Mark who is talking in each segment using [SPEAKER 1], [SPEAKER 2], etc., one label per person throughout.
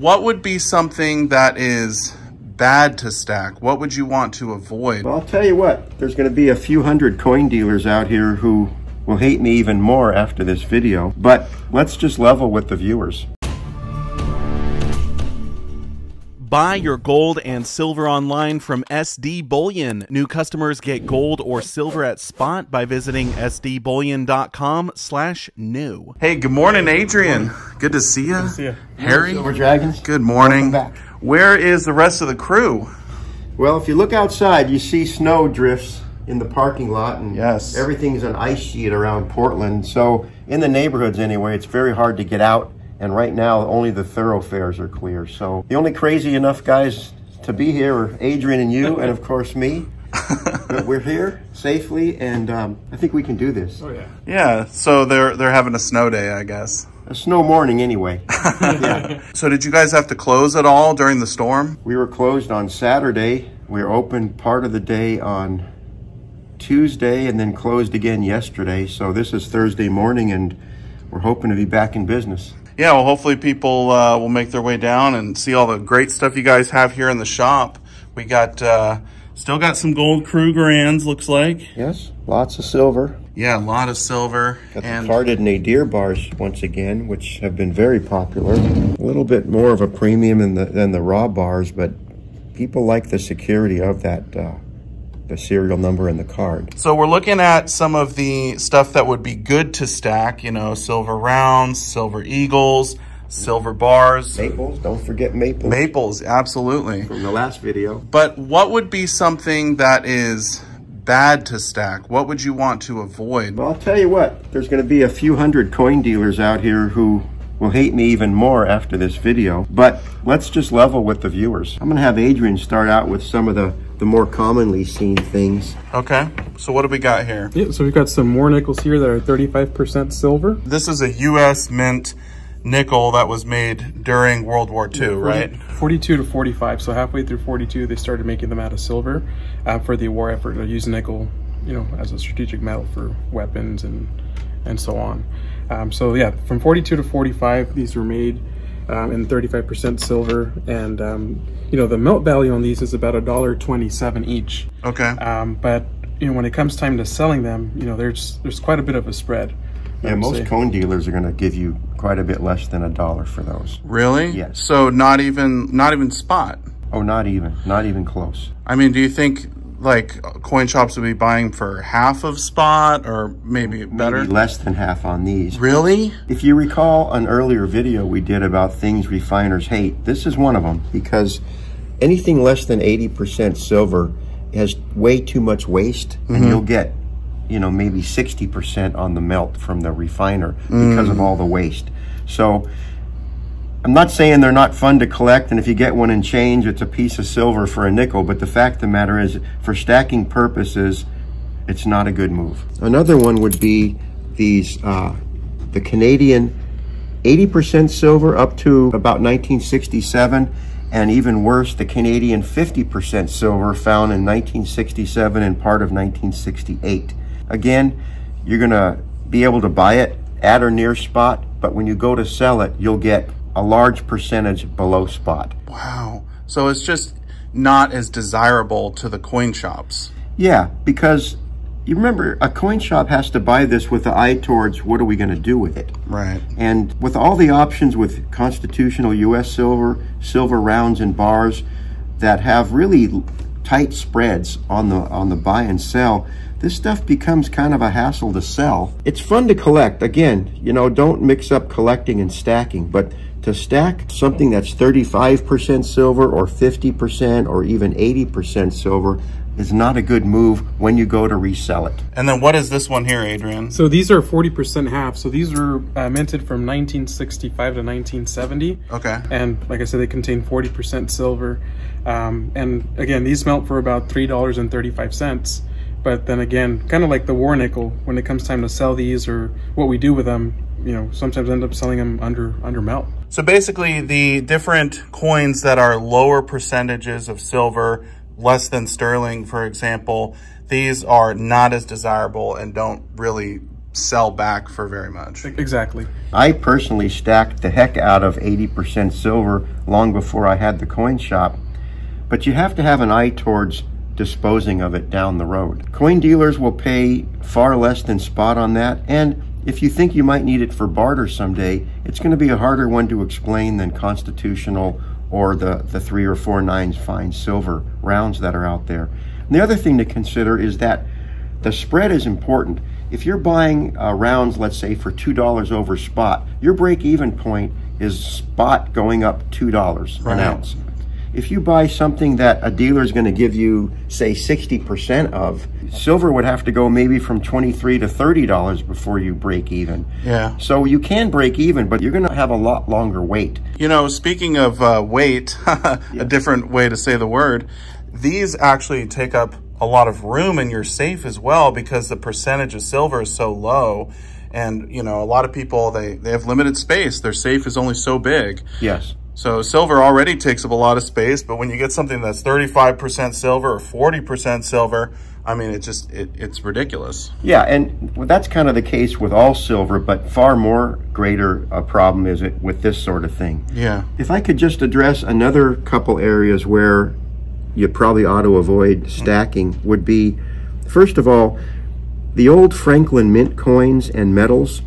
[SPEAKER 1] What would be something that is bad to stack? What would you want to avoid?
[SPEAKER 2] Well, I'll tell you what, there's going to be a few hundred coin dealers out here who will hate me even more after this video, but let's just level with the viewers.
[SPEAKER 3] Buy your gold and silver online from SD Bullion. New customers get gold or silver at spot by visiting sdbullion.com slash new.
[SPEAKER 1] Hey, good morning, Adrian. Good to see you.
[SPEAKER 4] see ya.
[SPEAKER 1] Harry.
[SPEAKER 2] Silver Dragons.
[SPEAKER 1] Good morning.
[SPEAKER 2] Back.
[SPEAKER 1] Where is the rest of the crew?
[SPEAKER 2] Well, if you look outside, you see snow drifts in the parking lot, and
[SPEAKER 1] Yes.
[SPEAKER 2] everything's an ice sheet around Portland. So, in the neighborhoods anyway, it's very hard to get out. And right now, only the thoroughfares are clear. So, the only crazy enough guys to be here are Adrian and you, and of course me. but we're here safely, and um, I think we can do this.
[SPEAKER 4] Oh yeah.
[SPEAKER 1] Yeah, so they're they're having a snow day, I guess.
[SPEAKER 2] A snow morning, anyway. yeah.
[SPEAKER 1] So did you guys have to close at all during the storm?
[SPEAKER 2] We were closed on Saturday. We were open part of the day on Tuesday and then closed again yesterday. So this is Thursday morning and we're hoping to be back in business.
[SPEAKER 1] Yeah, well, hopefully people uh, will make their way down and see all the great stuff you guys have here in the shop. We got uh, still got some gold Krugerrands, looks like.
[SPEAKER 2] Yes, lots of silver.
[SPEAKER 1] Yeah, a lot of silver
[SPEAKER 2] Got
[SPEAKER 1] and
[SPEAKER 2] the carded nadir bars once again, which have been very popular. A little bit more of a premium than the, than the raw bars, but people like the security of that, uh, the serial number and the card.
[SPEAKER 1] So we're looking at some of the stuff that would be good to stack, you know, silver rounds, silver eagles, silver bars,
[SPEAKER 2] Maples, don't forget maples
[SPEAKER 1] maples, absolutely.
[SPEAKER 2] from the last video.
[SPEAKER 1] But what would be something that is bad to stack? What would you want to avoid?
[SPEAKER 2] Well, I'll tell you what, there's going to be a few hundred coin dealers out here who will hate me even more after this video, but let's just level with the viewers. I'm going to have Adrian start out with some of the, the more commonly seen things.
[SPEAKER 1] Okay, so what do we got here?
[SPEAKER 4] Yeah, so we've got some more nickels here that are 35% silver.
[SPEAKER 1] This is a U.S. mint nickel that was made during World War II, right?
[SPEAKER 4] 42 to 45. So halfway through 42, they started making them out of silver uh, for the war effort. They used nickel, you know, as a strategic metal for weapons and and so on. Um, so yeah, from 42 to 45, these were made um, in 35% silver, and um, you know the melt value on these is about a dollar 27 each.
[SPEAKER 1] Okay.
[SPEAKER 4] Um, but you know when it comes time to selling them, you know there's there's quite a bit of a spread.
[SPEAKER 2] Yeah, most
[SPEAKER 4] say.
[SPEAKER 2] cone dealers are going to give you quite a bit less than a dollar for those.
[SPEAKER 1] Really?
[SPEAKER 2] Yes.
[SPEAKER 1] So not even not even spot.
[SPEAKER 2] Oh, not even, not even close.
[SPEAKER 1] I mean, do you think like coin shops would be buying for half of spot or maybe better?
[SPEAKER 2] Maybe less than half on these.
[SPEAKER 1] Really?
[SPEAKER 2] If you recall an earlier video we did about things refiners hate, this is one of them because anything less than 80% silver has way too much waste and mm-hmm. you'll get, you know, maybe 60% on the melt from the refiner because of mm. all the waste. So I'm not saying they're not fun to collect and if you get one in change, it's a piece of silver for a nickel, but the fact of the matter is for stacking purposes, it's not a good move. Another one would be these, uh, the Canadian 80% silver up to about 1967, and even worse, the Canadian 50% silver found in 1967 and part of 1968. Again, you're gonna be able to buy it at or near spot, but when you go to sell it, you'll get a large percentage below spot.
[SPEAKER 1] Wow. So it's just not as desirable to the coin shops.
[SPEAKER 2] Yeah, because you remember, a coin shop has to buy this with the eye towards what are we gonna do with it?
[SPEAKER 1] Right.
[SPEAKER 2] And with all the options with constitutional U.S. silver, silver rounds and bars that have really tight spreads on the on the buy and sell, this stuff becomes kind of a hassle to sell. It's fun to collect. Again, you know, don't mix up collecting and stacking, but to stack something that's 35% silver or 50% or even 80% silver is not a good move when you go to resell it.
[SPEAKER 1] And then what is this one here, Adrian?
[SPEAKER 4] So these are 40% half. So these were uh, minted from 1965 to 1970.
[SPEAKER 1] Okay.
[SPEAKER 4] And like I said, they contain 40% silver. Um, and again, these melt for about $3.35. But then again, kind of like the war nickel, when it comes time to sell these or what we do with them, you know, sometimes end up selling them under under melt.
[SPEAKER 1] So basically the different coins that are lower percentages of silver, less than sterling, for example, these are not as desirable and don't really sell back for very much.
[SPEAKER 4] Exactly.
[SPEAKER 2] I personally stacked the heck out of 80% silver long before I had the coin shop, but you have to have an eye towards disposing of it down the road. Coin dealers will pay far less than spot on that, and if you think you might need it for barter someday, it's going to be a harder one to explain than constitutional or the, the three or four nines fine silver rounds that are out there. And the other thing to consider is that the spread is important. If you're buying uh, rounds, let's say for $2 over spot, your break even point is spot going up $2
[SPEAKER 1] Right.
[SPEAKER 2] an ounce. If you buy something that a dealer is going to give you, say, 60% of, silver would have to go maybe from 23 to $30 before you break even.
[SPEAKER 1] Yeah.
[SPEAKER 2] So you can break even, but you're going to have a lot longer wait.
[SPEAKER 1] You know, speaking of uh, weight, a different way to say the word, these actually take up a lot of room in your safe as well because the percentage of silver is so low. And, you know, a lot of people, they, they have limited space. Their safe is only so big.
[SPEAKER 2] Yes.
[SPEAKER 1] So silver already takes up a lot of space, but when you get something that's 35% silver or 40% silver, I mean, it just, it, it's ridiculous.
[SPEAKER 2] Yeah, and that's kind of the case with all silver, but far more greater a problem is it with this sort of thing.
[SPEAKER 1] Yeah.
[SPEAKER 2] If I could just address another couple areas where you probably ought to avoid stacking would be, first of all, the old Franklin Mint coins and medals,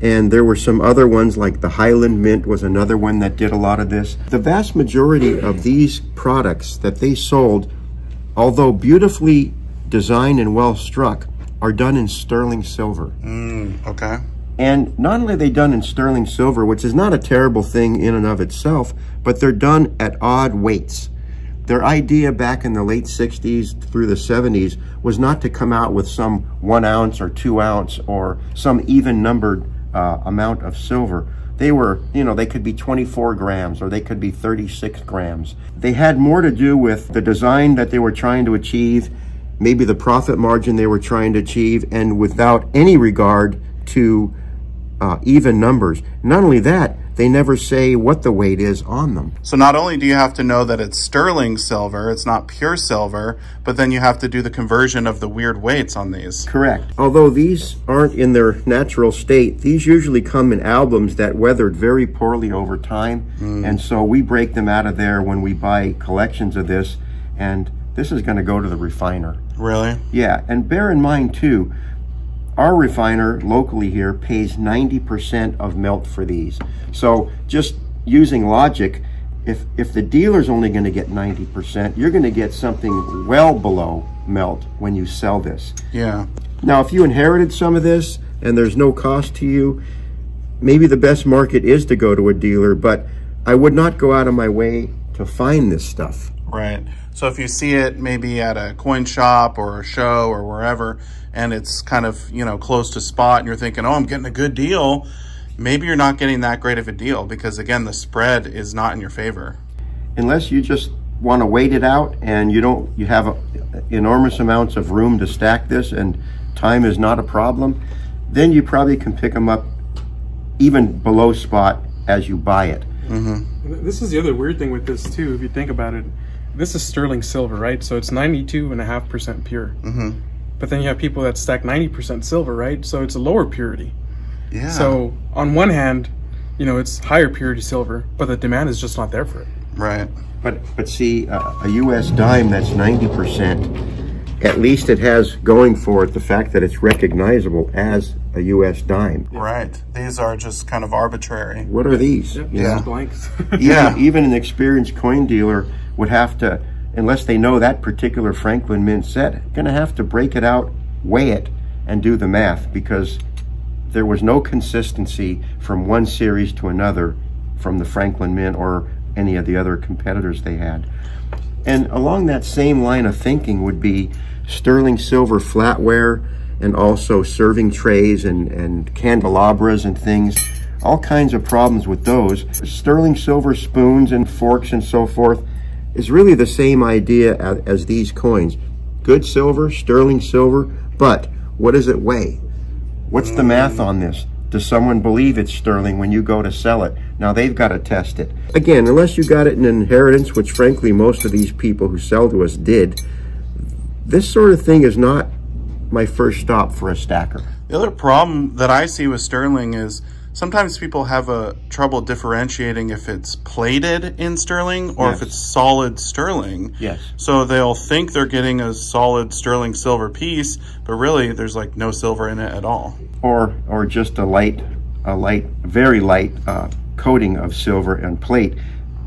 [SPEAKER 2] and there were some other ones like the Highland Mint was another one that did a lot of this. The vast majority of these products that they sold, although beautifully designed and well struck, are done in sterling silver.
[SPEAKER 1] Mm, okay.
[SPEAKER 2] And not only are they done in sterling silver, which is not a terrible thing in and of itself, but they're done at odd weights. Their idea back in the late 60s through the 70s was not to come out with some one ounce or two ounce or some even numbered uh, amount of silver. They were, you know, they could be 24 grams or they could be 36 grams. They had more to do with the design that they were trying to achieve, maybe the profit margin they were trying to achieve, and without any regard to uh, even numbers. Not only that, they never say what the weight is on them.
[SPEAKER 1] So not only do you have to know that it's sterling silver, it's not pure silver, but then you have to do the conversion of the weird weights on these.
[SPEAKER 2] Correct. Although these aren't in their natural state, these usually come in albums that weathered very poorly over time. And so we break them out of there when we buy collections of this. And this is going to go to the refiner.
[SPEAKER 1] Really?
[SPEAKER 2] Yeah, and bear in mind too, our refiner locally here pays 90% of melt for these. So just using logic, if, if the dealer's only going to get 90%, you're going to get something well below melt when you sell this.
[SPEAKER 1] Yeah.
[SPEAKER 2] Now, if you inherited some of this and there's no cost to you, maybe the best market is to go to a dealer, but I would not go out of my way to find this stuff.
[SPEAKER 1] Right. So if you see it maybe at a coin shop or a show or wherever, and it's kind of, you know, close to spot and you're thinking, oh, I'm getting a good deal, maybe you're not getting that great of a deal because again, the spread is not in your favor.
[SPEAKER 2] unless you just want to wait it out and you don't you have a, enormous amounts of room to stack this and time is not a problem then you probably can pick them up even below spot as you buy it mm-hmm.
[SPEAKER 4] This is the other weird thing with this too. If you think about it, this is sterling silver, right? So it's ninety-two and a half percent pure. Mm-hmm. But then you have people that stack ninety percent silver, right? So it's a lower purity.
[SPEAKER 1] Yeah.
[SPEAKER 4] So on one hand, you know, it's higher purity silver, but the demand is just not there for it.
[SPEAKER 1] right.
[SPEAKER 2] but but see uh, a us dime that's 90% at least it has going for it the fact that it's recognizable as a us dime
[SPEAKER 1] Right. These are just kind of arbitrary.
[SPEAKER 2] what are these
[SPEAKER 4] Yep,
[SPEAKER 2] You
[SPEAKER 1] Yeah.
[SPEAKER 2] know?
[SPEAKER 4] blanks.
[SPEAKER 2] even,
[SPEAKER 1] Yeah.
[SPEAKER 2] even an experienced coin dealer would have to, unless they know that particular Franklin Mint set, going to have to break it out, weigh it, and do the math because there was no consistency from one series to another from the Franklin Mint or any of the other competitors they had. And along that same line of thinking would be sterling silver flatware and also serving trays and, and candelabras and things. All kinds of problems with those. Sterling silver spoons and forks and so forth is really the same idea as, these coins. Good silver, sterling silver, but what does it weigh? What's the math on this? Does someone believe it's sterling when you go to sell it? Now they've got to test it. Again, unless you got it in inheritance, which frankly most of these people who sell to us did, this sort of thing is not my first stop for a stacker.
[SPEAKER 1] The other problem that I see with sterling is sometimes people have a trouble differentiating if it's plated in sterling or
[SPEAKER 2] Yes.
[SPEAKER 1] if it's solid sterling.
[SPEAKER 2] Yes.
[SPEAKER 1] So they'll think they're getting a solid sterling silver piece, but really there's like no silver in it at all.
[SPEAKER 2] or or just a light, a light, very light uh, coating of silver and plate.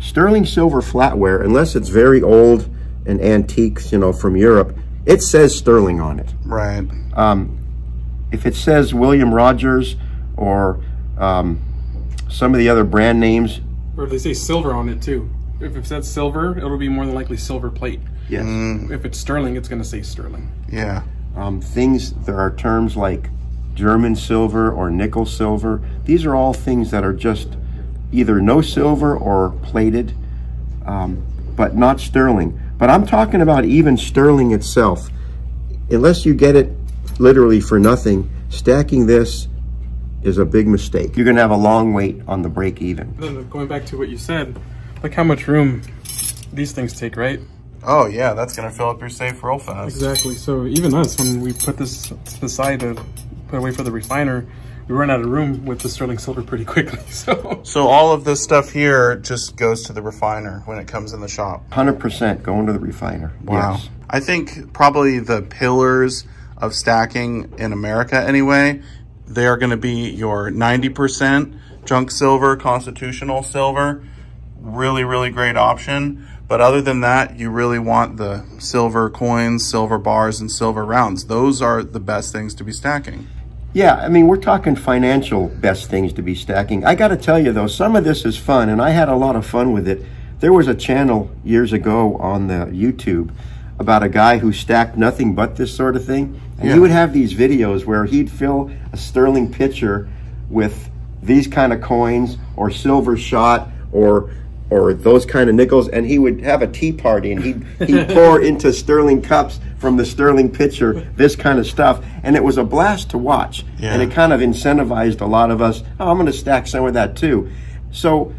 [SPEAKER 2] Sterling silver flatware, unless it's very old and antiques, you know, from Europe, it says sterling on it.
[SPEAKER 1] Right.
[SPEAKER 2] Um, If it says William Rogers or um, some of the other brand names,
[SPEAKER 4] Or they say silver on it too. If it says silver, it'll be more than likely silver plate.
[SPEAKER 2] yes,
[SPEAKER 4] If it's sterling, it's going to say sterling.
[SPEAKER 1] Yeah.
[SPEAKER 2] um, things, there are terms like German silver or nickel silver. These are all things that are just either no silver or plated, um, but not sterling. But I'm talking about even sterling itself. Unless you get it literally for nothing, stacking this is a big mistake. You're gonna have a long wait on the break even.
[SPEAKER 4] Then going back to what you said, look how much room these things take, right?
[SPEAKER 1] Oh yeah, that's gonna fill up your safe real fast.
[SPEAKER 4] Exactly. So even us, when we put this to the side to put away for the refiner, we run out of room with the sterling silver pretty quickly. So
[SPEAKER 1] So all of this stuff here just goes to the refiner when it comes in the shop.
[SPEAKER 2] 100% going to the refiner.
[SPEAKER 1] Wow.
[SPEAKER 2] Yes.
[SPEAKER 1] I think probably the pillars of stacking in America anyway, they are going to be your 90% junk silver, constitutional silver. Really, really great option. But other than that, you really want the silver coins, silver bars, and silver rounds. Those are the best things to be stacking.
[SPEAKER 2] Yeah, I mean, we're talking financial best things to be stacking. I got to tell you, though, some of this is fun, and I had a lot of fun with it. There was a channel years ago on the YouTube about a guy who stacked nothing but this sort of thing. And
[SPEAKER 1] Yeah.
[SPEAKER 2] he would have these videos where he'd fill a sterling pitcher with these kind of coins or silver shot or or those kind of nickels and he would have a tea party and he'd, he'd pour into sterling cups from the sterling pitcher this kind of stuff and it was a blast to watch.
[SPEAKER 1] Yeah.
[SPEAKER 2] and it kind of incentivized a lot of us oh i'm going to stack some of that too. So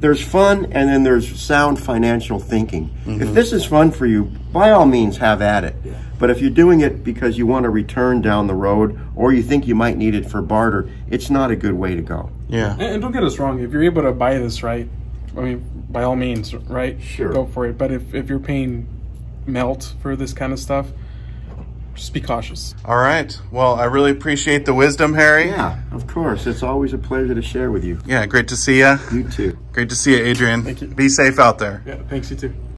[SPEAKER 2] there's fun and then there's sound financial thinking. If mm-hmm. this is fun for you by all means have at it but if you're doing it because you want to return down the road or you think you might need it for barter it's not a good way to go
[SPEAKER 1] Yeah.
[SPEAKER 4] And, and don't get us wrong, if you're able to buy this right, I mean, by all means, right?
[SPEAKER 2] Sure.
[SPEAKER 4] Go for it. But if, if you're paying melt for this kind of stuff, just be cautious.
[SPEAKER 1] All right. Well, I really appreciate the wisdom, Harry.
[SPEAKER 2] yeah of course it's always a pleasure to share with you
[SPEAKER 1] Yeah, great to see you.
[SPEAKER 2] you too
[SPEAKER 1] Great to see you, Adrian.
[SPEAKER 4] Thank you.
[SPEAKER 1] Be safe out there.
[SPEAKER 4] Yeah, thanks, you too.